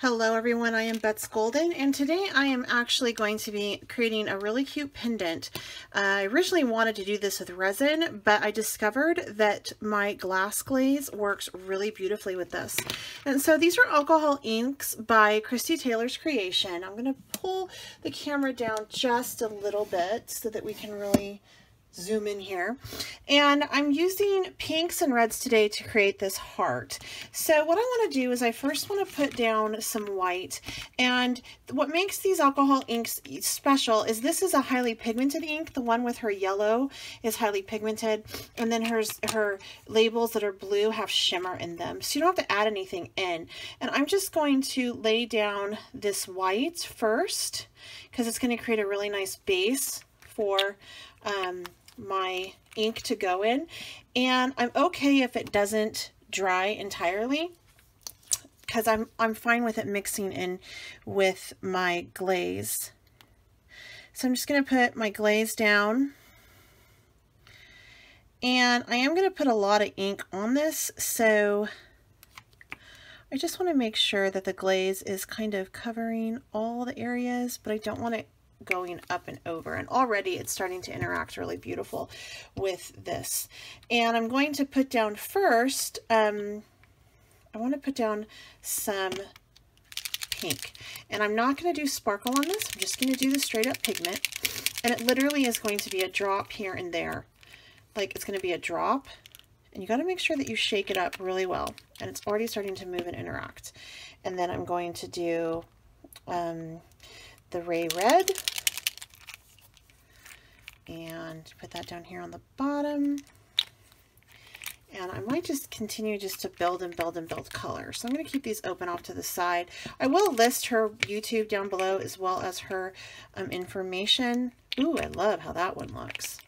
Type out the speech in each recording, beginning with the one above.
Hello everyone, I am Bets Golden and today I am actually going to be creating a really cute pendant. Uh, I originally wanted to do this with resin, but I discovered that my glass glaze works really beautifully with this. And so these are alcohol inks by Kristie Taylor's Creation. I'm going to pull the camera down just a little bit so that we can really zoom in here. And I'm using pinks and reds today to create this heart. So what I want to do is I first want to put down some white. And what makes these alcohol inks special is this is a highly pigmented ink. The one with her yellow is highly pigmented. And then hers, her labels that are blue have shimmer in them. So you don't have to add anything in. And I'm just going to lay down this white first because it's going to create a really nice base for um, my ink to go in. And I'm okay if it doesn't dry entirely because I'm, I'm fine with it mixing in with my glaze. So I'm just going to put my glaze down. And I am going to put a lot of ink on this, so I just want to make sure that the glaze is kind of covering all the areas, but I don't want it going up and over and already it's starting to interact really beautiful with this. And I'm going to put down first um, I want to put down some pink. And I'm not going to do sparkle on this I'm just going to do the straight up pigment. And it literally is going to be a drop here and there. Like it's going to be a drop and you got to make sure that you shake it up really well and it's already starting to move and interact. And then I'm going to do um, the Ray Red and put that down here on the bottom. And I might just continue just to build and build and build color. So I'm going to keep these open off to the side. I will list her YouTube down below as well as her um, information. Ooh, I love how that one looks.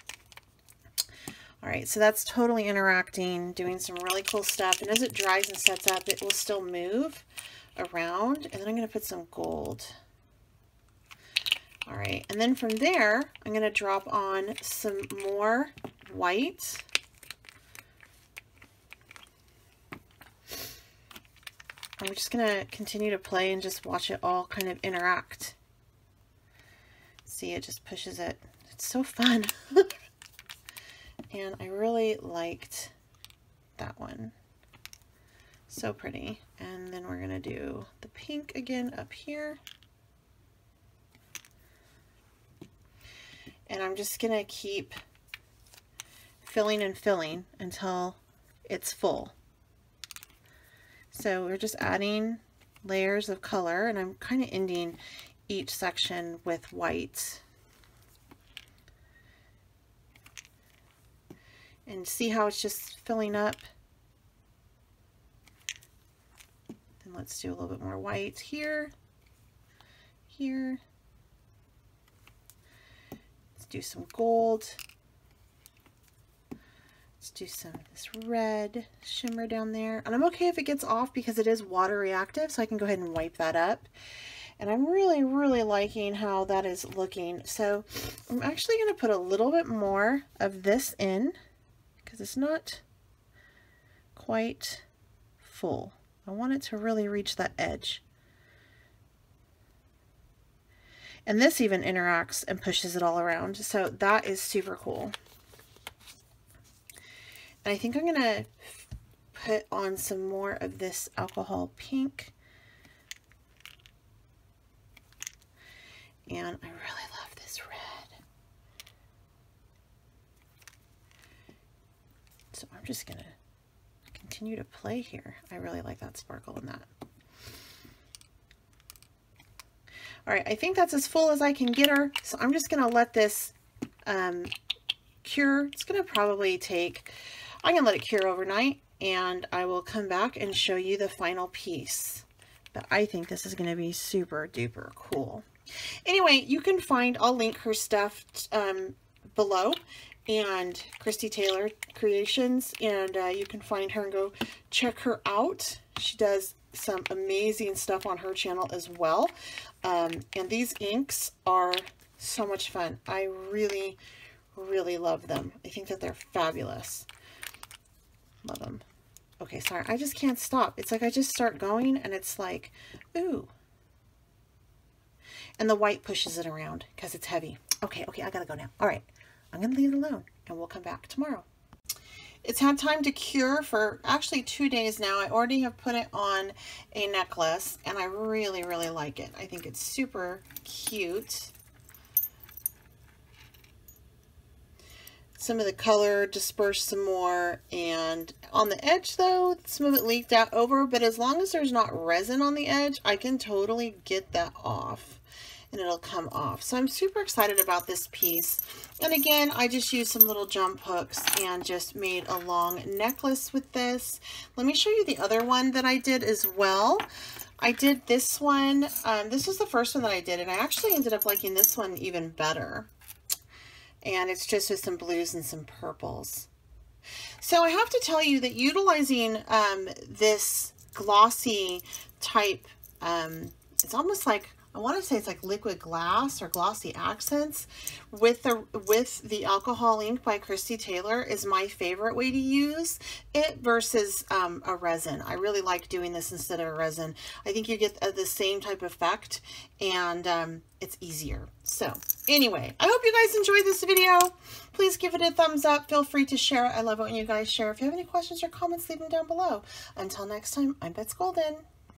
All right, so that's totally interacting, doing some really cool stuff. And as it dries and sets up, it will still move around. And then I'm going to put some gold. All right, and then from there, I'm to drop on some more white. I'm just to continue to play and just watch it all kind of interact. See, it just pushes it. It's so fun. and I really liked that one. So pretty. And then we're to do the pink again up here. And I'm just going to keep filling and filling until it's full. So we're just adding layers of color and I'm kind of ending each section with white. And see how it's just filling up? Then let's do a little bit more white here, here, do some gold. Let's do some this red shimmer down there. And I'm okay if it gets off because it is water reactive, so I can go ahead and wipe that up. And I'm really, really liking how that is looking. So I'm actually going to put a little bit more of this in because it's not quite full. I want it to really reach that edge. And this even interacts and pushes it all around. So that is super cool. And I think I'm going to put on some more of this alcohol pink. And I really love this red. So I'm just going to continue to play here. I really like that sparkle in that. All right, I think that's as full as I can get her. So I'm just going to let this um, cure. It's going to probably take, I'm to let it cure overnight and I will come back and show you the final piece. But I think this is going to be super duper cool. Anyway, you can find, I'll link her stuff um, below and Kristie Taylor Creations and uh, you can find her and go check her out. She does some amazing stuff on her channel as well. Um, and these inks are so much fun. I really, really love them. I think that they're fabulous. Love them. Okay, sorry. I just can't stop. It's like I just start going and it's like, ooh. And the white pushes it around because it's heavy. Okay, okay, I gotta go now. All right, I'm gonna leave it alone and we'll come back tomorrow. It's had time to cure for actually two days now. I already have put it on a necklace and I really, really like it. I think it's super cute. Some of the color dispersed some more and on the edge though, some of it leaked out over, but as long as there's not resin on the edge, I can totally get that off and it'll come off. So I'm super excited about this piece. And again, I just used some little jump hooks and just made a long necklace with this. Let me show you the other one that I did as well. I did this one. Um, this was the first one that I did, and I actually ended up liking this one even better and it's just with some blues and some purples. So I have to tell you that utilizing um, this glossy type, um, it's almost like I want to say it's like liquid glass or glossy accents with the with the alcohol ink by Kristie Taylor is my favorite way to use it versus um, a resin. I really like doing this instead of a resin. I think you get the same type of effect and um, it's easier. So anyway, I hope you guys enjoyed this video. Please give it a thumbs up. Feel free to share it. I love it when you guys share. If you have any questions or comments, leave them down below. Until next time, I'm Bets Golden.